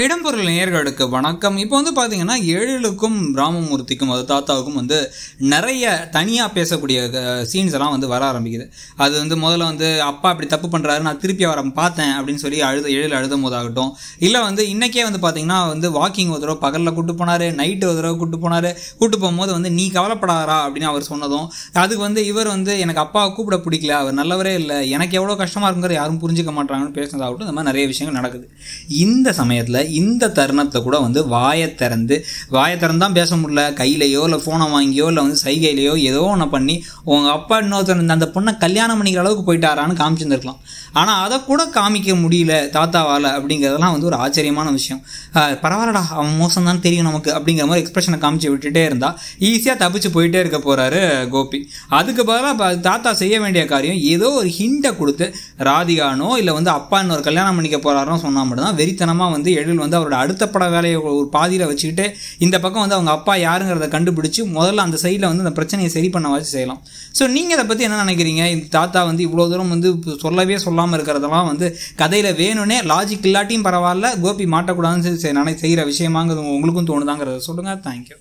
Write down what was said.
இடம்பொருள் நேயர்களுக்கு வணக்கம். இப்போ வந்து பார்த்தீங்கன்னா ஏழிலுக்கும் ராமமூர்த்திக்கும் அது தாத்தாவுக்கும் வந்து நிறைய தனியாக பேசக்கூடிய சீன்ஸ் எல்லாம் வந்து வர ஆரம்பிக்குது. அது வந்து முதல்ல வந்து அப்பா இப்படி தப்பு பண்ணுறாரு நான் திருப்பி அவரை பார்த்தேன் அப்படின்னு சொல்லி அழுத ஏழில் அழுதும் போதாகட்டும். இல்லை வந்து இன்றைக்கே வந்து பார்த்தீங்கன்னா வந்து வாக்கிங் ஒரு தடவை பகலில் கூட்டு போனார் நைட்டு ஒரு தடவை கூட்டு போனார். கூட்டு போகும்போது வந்து நீ கவலைப்படாதா அப்படின்னு அவர் சொன்னதும் அதுக்கு வந்து இவர் வந்து எனக்கு அப்பாவை கூப்பிட பிடிக்கல அவர் நல்லவரே இல்லை எனக்கு எவ்வளோ கஷ்டமாக இருக்குங்கிற யாரும் புரிஞ்சுக்க மாட்டாங்கன்னு பேசினதாகட்டும் இந்த மாதிரி நிறைய விஷயங்கள் நடக்குது. இந்த சமயத்தில் இந்த தருணத்தில் கூட வந்து வாயை திறந்து வாயை திறந்தான் பேச முடியல. கையிலையோ இல்லை ஃபோனை வாங்கியோ இல்லை வந்து சைகையிலையோ ஏதோ ஒன்று பண்ணி உங்கள் அப்பா இன்னொருத்தர் அந்த பொண்ணை கல்யாணம் பண்ணிக்கிற அளவுக்கு போயிட்டாரான்னு காமிச்சிருந்துருக்கலாம். ஆனால் அதை கூட காமிக்க முடியல தாத்தாவால் அப்படிங்கிறதெல்லாம் வந்து ஒரு ஆச்சரியமான விஷயம். பரவாயில்லடா அவன் மோசம் தான் தெரியும் நமக்கு அப்படிங்கிற மாதிரி எக்ஸ்பிரஷனை காமிச்சு விட்டுட்டே இருந்தால் ஈஸியாக தப்பிச்சு போயிட்டே இருக்க போகிறாரு கோபி. அதுக்கு பதிலாக தாத்தா செய்ய வேண்டிய காரியம் ஏதோ ஒரு ஹிண்டை கொடுத்து ராதிகானோ இல்லை வந்து அப்பா இன்னொரு கல்யாணம் பண்ணிக்க போகிறாரோ சொன்னால் மட்டும்தான் வெறித்தனமாக வந்து எழில் வந்து அவரோட அடுத்த பட வேலையை ஒரு பாதியில் வச்சுக்கிட்டு இந்த பக்கம் வந்து அவங்க அப்பா யாருங்கிறத கண்டுபிடிச்சு முதல்ல அந்த சைடில் வந்து அந்த பிரச்சனையை சரி பண்ண வச்சு செய்யலாம். ஸோ நீங்கள் இதை பற்றி என்ன நினைக்கிறீங்க? இந்த தாத்தா வந்து இவ்வளோ தூரம் வந்து சொல்லவே சொல்லாமல் இருக்கிறதெல்லாம் வந்து கதையில் வேணும்னே லாஜிக் இல்லாட்டியும் பரவாயில்ல கோபி மாட்டக்கூடாதுன்னு நினை செய்கிற விஷயமாங்கிறது உங்களுக்கும் தோணுதாங்கிறத சொல்லுங்கள் தேங்க்யூ